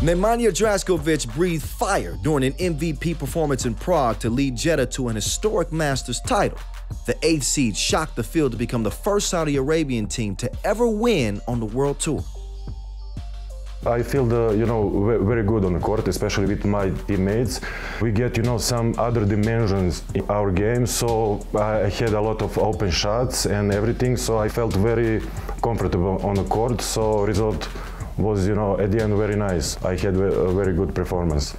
Nemanja Draskovic breathed fire during an MVP performance in Prague to lead Jeddah to an historic Masters title. The eighth seed shocked the field to become the first Saudi Arabian team to ever win on the World Tour. I feel the, you know very good on the court, especially with my teammates. We get you know some other dimensions in our game, so I had a lot of open shots and everything. So I felt very comfortable on the court. So result was you know at the end very nice. I had a very good performance.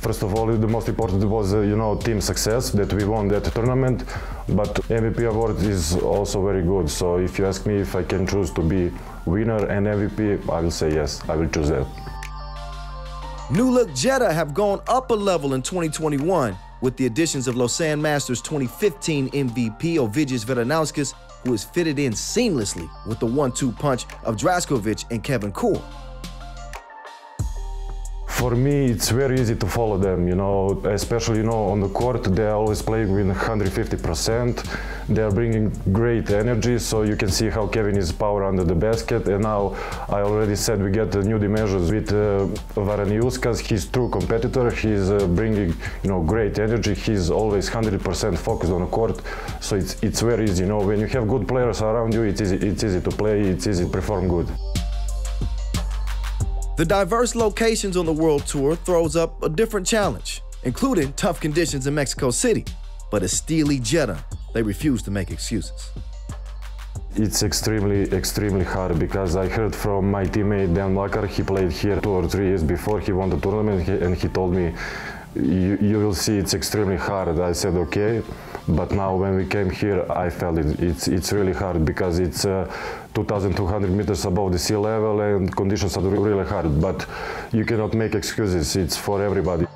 First of all, the most important was, uh, you know, team success that we won that tournament. But MVP award is also very good. So if you ask me if I can choose to be winner and MVP, I will say yes. I will choose that. New Look Jeddah have gone up a level in 2021 with the additions of Lausanne Masters 2015 MVP Ovidijus Varanauskas, who is fitted in seamlessly with the one-two punch of Draskovic and Kevin Koor. For me, it's very easy to follow them, you know, especially, you know, on the court, they're always playing with 150%. They're bringing great energy, so you can see how Kevin is power under the basket. And now, I already said we get new dimensions with uh, Varanauskas. He's true competitor. He's uh, bringing, you know, great energy. He's always 100% focused on the court. So it's, it's very easy, you know, when you have good players around you, it's easy, it's easy to play, it's easy to perform good. The diverse locations on the World Tour throws up a different challenge, including tough conditions in Mexico City. But as Steely Jeddah, they refuse to make excuses. It's extremely, extremely hard because I heard from my teammate Dan Mlakar, he played here two or three years before he won the tournament, and he told me, you, you will see it's extremely hard. I said, okay, but now when we came here, I felt it. It's, it's really hard because it's uh, 2,200 meters above the sea level and conditions are really hard, but you cannot make excuses. It's for everybody.